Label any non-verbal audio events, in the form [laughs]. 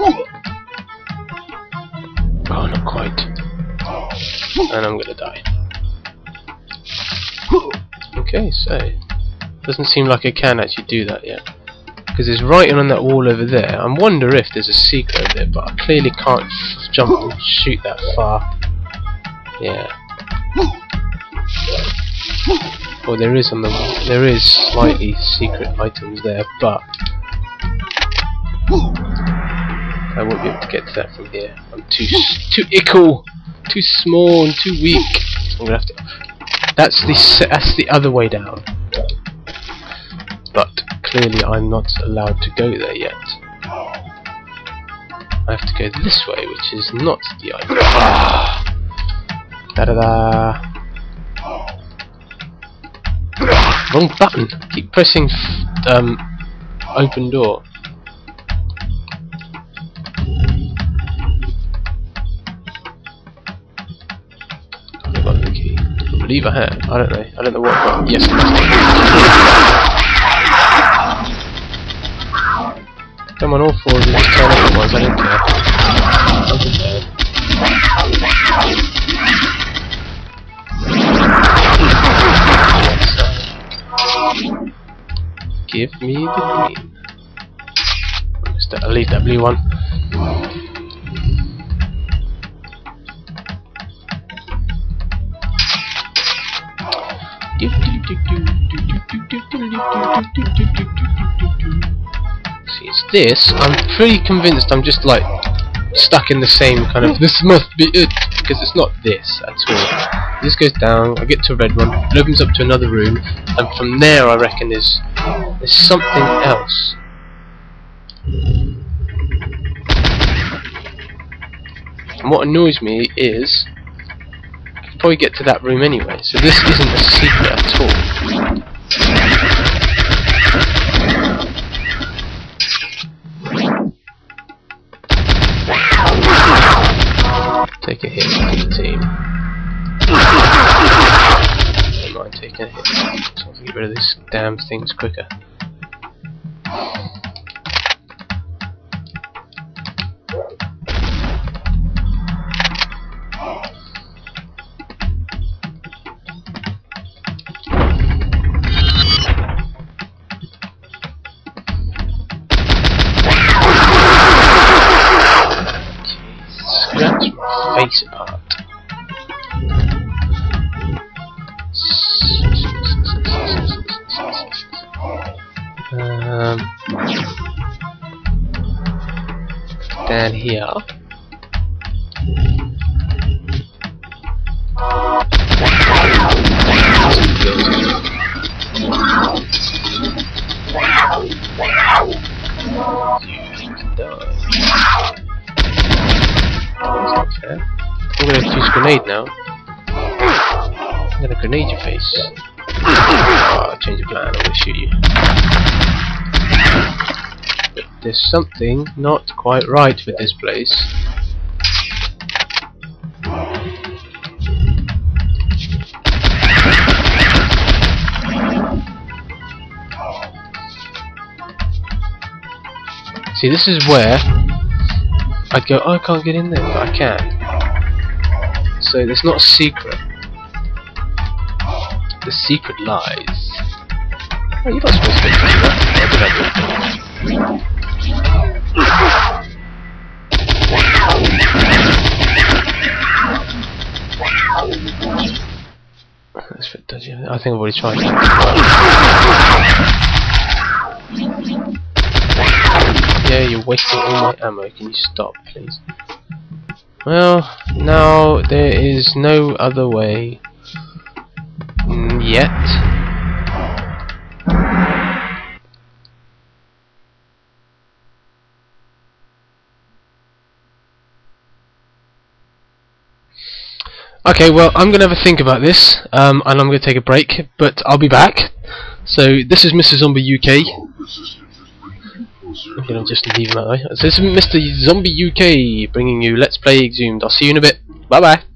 Oh, not quite. And I'm gonna die. Okay, so doesn't seem like I can actually do that yet. Because there's writing on that wall over there. I wonder if there's a secret over there, but I clearly can't jump and shoot that far. Yeah. Well, there is on the there is slightly secret items there, but I won't be able to get to that from here. I'm too too ickle, too small and too weak. I'm gonna have to. That's the that's the other way down. But clearly, I'm not allowed to go there yet. I have to go this way, which is not the idea. [sighs] Da da da. Wrong button. Keep pressing um open door. Believe I have. I don't know. I don't know what. But yes. Come on, all four of you. Just turn up at once. I don't care. I'm prepared. Give me the green. I'll leave that blue one. See, it's this. I'm pretty convinced I'm just like stuck in the same kind of. [laughs] This must be it because it's not this at all. This goes down. I get to a red one. It opens up to another room, and from there I reckon is there's something else. And what annoys me is probably get to that room anyway. So this isn't a secret at all. Take a hit team. Don't mind taking a hit. So I can get rid of these damn things quicker. Face apart. Um, down here. Okay. I'm gonna use grenade now. I'm gonna grenade your face. Oh, change of plan, I'm gonna shoot you. But there's something not quite right with this place. See, this is where I'd go, oh, I can't get in there, but I can. So there's not a secret. The secret lies. Oh, you're not supposed to be doing that. That's a bit dodgy. I think I've already tried that. Yeah, you're wasting all my ammo. Can you stop, please? Well, now there is no other way mm, yet. Okay, well, I'm going to have a think about this, um, and I'm going to take a break, but I'll be back. So, this is Mr. Zombie UK. I'm to just leave him. So, this is Mr. Zombie UK bringing you Let's Play Exhumed. I'll see you in a bit. Bye bye.